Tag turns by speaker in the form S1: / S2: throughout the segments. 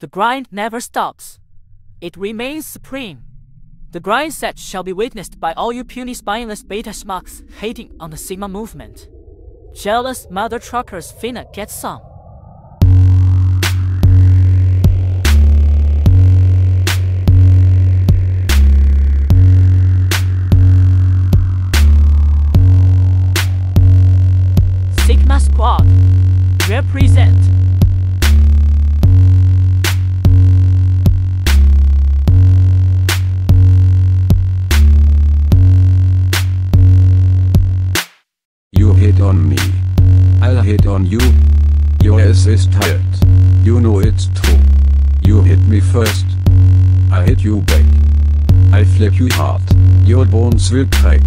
S1: The grind never stops. It remains supreme. The grind set shall be witnessed by all you puny spineless beta schmucks hating on the Sigma movement. Jealous mother truckers finna get some.
S2: Hit on you. Your ass is tired. You know it's true. You hit me first. I hit you back. I flip you hard. Your bones will crack.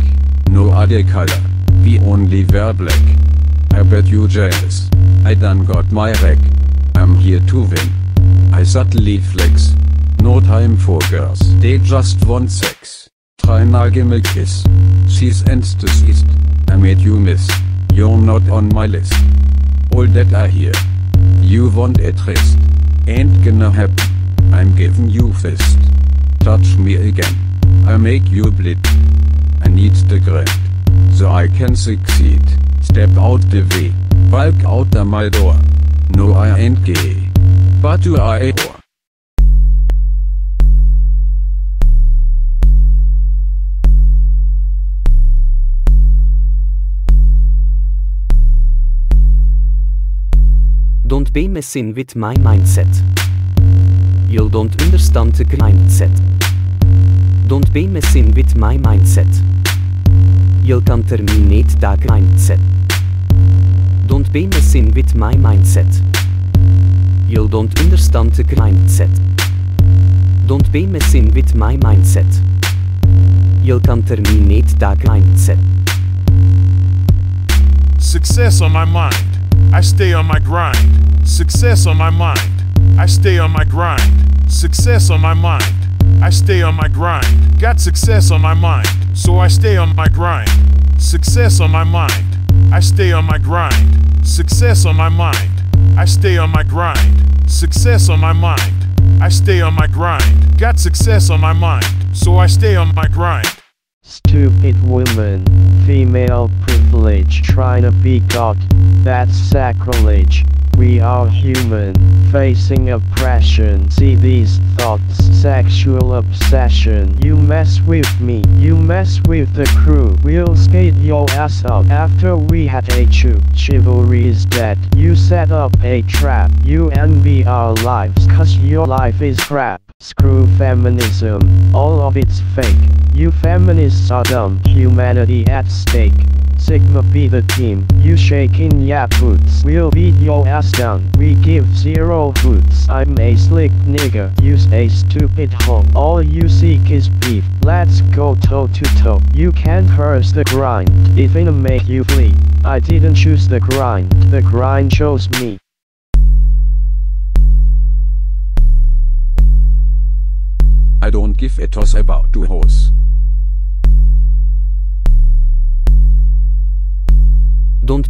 S2: No other color. We only wear black. I bet you jealous. I done got my wreck. I'm here to win. I subtly flex. No time for girls. They just want sex. Try give me kiss. She's deceased. I made you miss. You're not on my list. All that I hear. You want a tryst. Ain't gonna happen. I'm giving you fist. Touch me again. I make you bleed. I need the grind. So I can succeed. Step out the way. Walk out of my door. No I ain't gay. But you are a whore.
S3: Don't be messing with my mindset. You don't understand the mindset. Don't be messing with my mindset. You can terminate that mindset. Don't be messing with my mindset. You don't understand the mindset. Don't be messing with my mindset. You can terminate that mindset.
S4: Success on my mind. I stay on my grind. Success on my mind. I stay on my grind. Success on my mind. I stay on my grind. Got success on my mind. So I stay on my grind. Success on my mind. I stay on my grind. Success on my mind. I stay on my grind. Success on my mind. I stay on my grind. Got success on my mind. So I stay on my grind.
S5: Stupid woman, female privilege trying to be God, that's sacrilege. We are human, facing oppression. See these thoughts, sexual obsession. You mess with me, you mess with the crew. We'll skate your ass up after we had a chew. Chivalry is dead. You set up a trap. You envy our lives, cause your life is crap. Screw feminism, all of it's fake. You feminists are dumb, humanity at stake. Sigma be the team, you shaking ya boots. We'll beat your ass down, we give zero hoots. I'm a slick nigga, use a stupid hoe. All you seek is beef, let's go toe to toe. You can't curse the grind, it finna make you flee. I didn't choose the grind, the grind chose me.
S2: I don't give a toss about two hoes.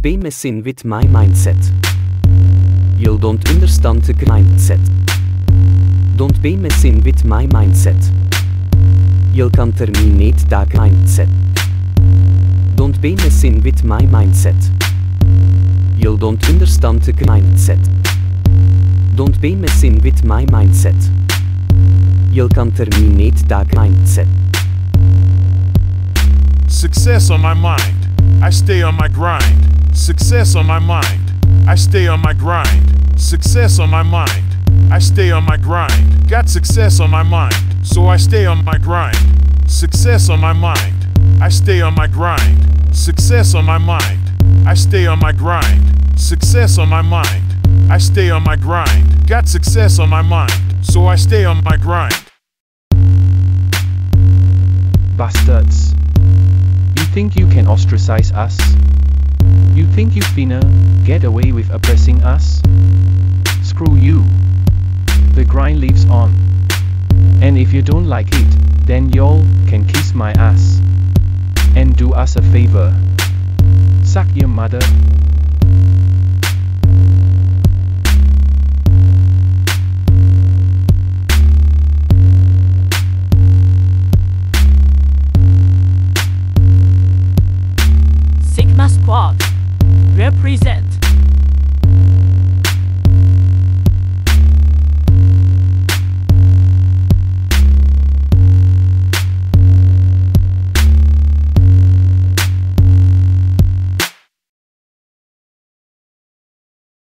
S3: Be messing with my mindset. You don't understand the mindset. Don't be messing with my mindset. You can terminate that mindset. Don't be messing with my mindset. You don't understand the mindset. Don't be messing with my mindset. You can terminate that mindset.
S4: Success on my mind. I stay on my grind. Success on my mind. I stay on my grind. Success on my mind. I stay on my grind. Got success on my mind. So I stay on my grind. Success on my mind. I stay on my grind. Success on my mind. I stay on my grind. Success on my mind. I stay on my grind. Got success on my mind. So I stay on my grind.
S6: Bastards. You think you can ostracize us? Think you finna get away with oppressing us? Screw you. The grind lives on. And if you don't like it, then y'all can kiss my ass. And do us a favor. Suck your mother.